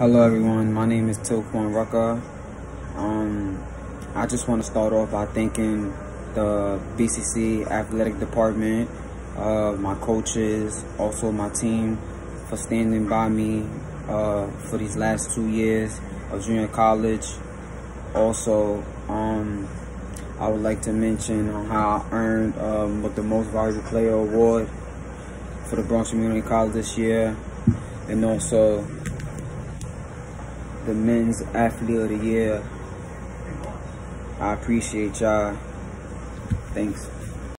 Hello everyone, my name is Tilquan Rucker. Um, I just want to start off by thanking the BCC athletic department, uh, my coaches, also my team for standing by me uh, for these last two years of junior college. Also, um, I would like to mention how I earned um, the Most Valuable Player Award for the Bronx Community College this year, and also the Men's Athlete of the Year. I appreciate y'all. Thanks.